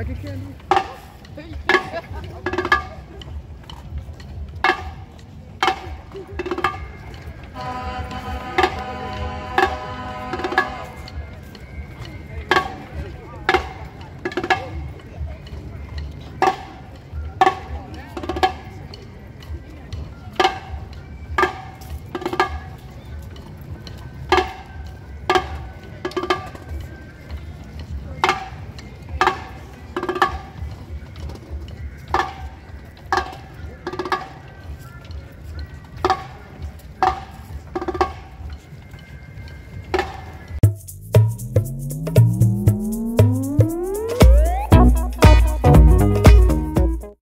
pocket candy? uh,